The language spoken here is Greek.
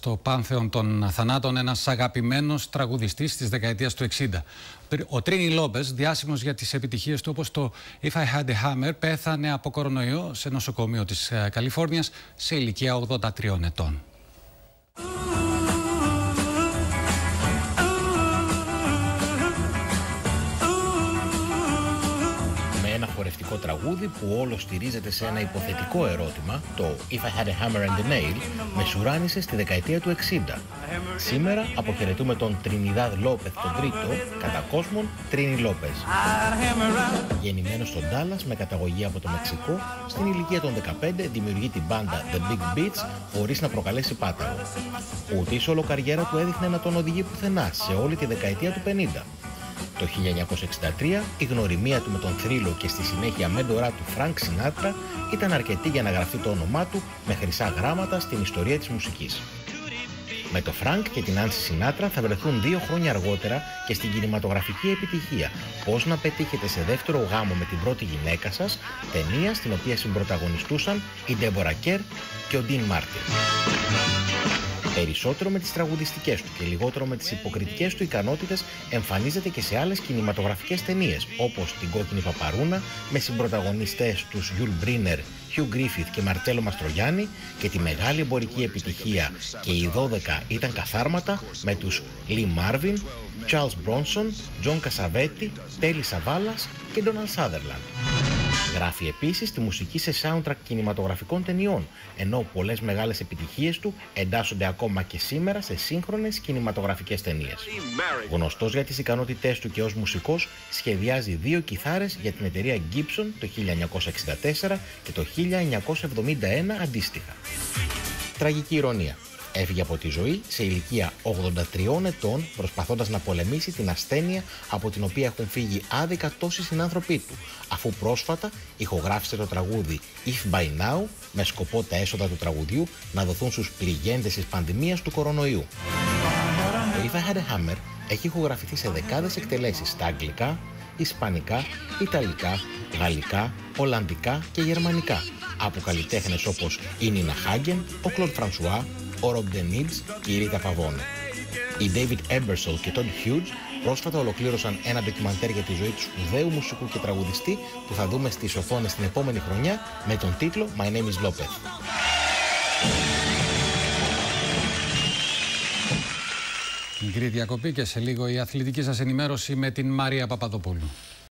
στο πάνθεον των θανάτων ένας αγαπημένος τραγουδιστής της δεκαετίας του 60. Ο Τρίνι Λόμπε, διάσημος για τις επιτυχίες του όπως το If I Had a Hammer, πέθανε από κορονοϊό σε νοσοκομείο της ε, Καλιφόρνιας σε ηλικία 83 ετών. Τραγούδι που όλο στηρίζεται σε ένα υποθετικό ερώτημα, το If I Had a Hammer and a Nail, μεσουράνησε στη δεκαετία του 60. Σήμερα αποχαιρετούμε τον Τρινιδάδ Λόπεθ τον τρίτο, κατά κόσμον Τρίνι Λόπεθ. Γεννημένος στον Ντάλας με καταγωγή από το Μεξικό, στην ηλικία των 15 δημιουργεί την μπάντα The Big Beats χωρίς να προκαλέσει πάταγο. Ούτε η σόλο καριέρα του έδειχνε να τον οδηγεί πουθενά σε όλη τη δεκαετία του 50. Το 1963 η γνωριμία του με τον θρύλο και στη συνέχεια μέντορά του Φρανκ Σινάτρα ήταν αρκετή για να γραφτεί το όνομά του με χρυσά γράμματα στην ιστορία της μουσικής. Με το Φρανκ και την Νάνσι Σινάτρα θα βρεθούν δύο χρόνια αργότερα και στην κινηματογραφική επιτυχία «Πώς να πετύχετε σε δεύτερο γάμο με την πρώτη γυναίκα σας» ταινία στην οποία συμπροταγωνιστούσαν η Ντέμπορα Κέρ και ο Ντίν Μάρτιν περισσότερο με τις τραγουδιστικές του και λιγότερο με τις υποκριτικές του ικανότητες εμφανίζεται και σε άλλες κινηματογραφικές ταινίες όπως την Κόκκινη Παπαρούνα με συμπροταγωνιστές τους Γιουλ Μπρίνερ, Χιου Γκρίφιθ και Μαρτσέλο Μαστρογιάννι και τη μεγάλη εμπορική επιτυχία και οι 12 ήταν καθάρματα με τους Λι Μάρβιν, Τσαρλς Μπρόνσον, Τζον Κασαβέτη, Τέλη Σαβάλας και Ντόναλντ Σάδερλαντ. Γράφει επίσης τη μουσική σε soundtrack κινηματογραφικών ταινιών, ενώ πολλές μεγάλες επιτυχίες του εντάσσονται ακόμα και σήμερα σε σύγχρονες κινηματογραφικές ταινίες. Γνωστός για τις ικανότητές του και ως μουσικός, σχεδιάζει δύο κιθάρες για την εταιρεία Gibson το 1964 και το 1971 αντίστοιχα. Τραγική ηρωνία. Έφυγε από τη ζωή σε ηλικία 83 ετών προσπαθώντας να πολεμήσει την ασθένεια από την οποία έχουν φύγει άδικα τόσοι συνάνθρωποι του, αφού πρόσφατα ηχογράφησε το τραγούδι If By Now με σκοπό τα έσοδα του τραγουδιού να δοθούν στους πληγέντες της πανδημίας του κορονοϊού. Το If I Had a Hammer έχει ηχογραφηθεί σε δεκάδες εκτελέσεις στα αγγλικά, ισπανικά, ιταλικά, γαλλικά, ολλανδικά και γερμανικά από καλλιτέχνες όπως η Νίνα Χάγκεν, ο Κλοντ Φρανσουά, ο Ρομπ Ντενίτς και η Ρίτα Παβόνε. Οι David Ebersol και Todd Hughes πρόσφατα ολοκλήρωσαν ένα ντοκιμαντέρ για τη ζωή τους σπουδαίου μουσικού και τραγουδιστή που θα δούμε στις οθόνες την επόμενη χρονιά με τον τίτλο My Name is Lopez. Μικρή διακοπή και σε λίγο η αθλητική σας ενημέρωση με την Μαρία Παπαδοπούλου.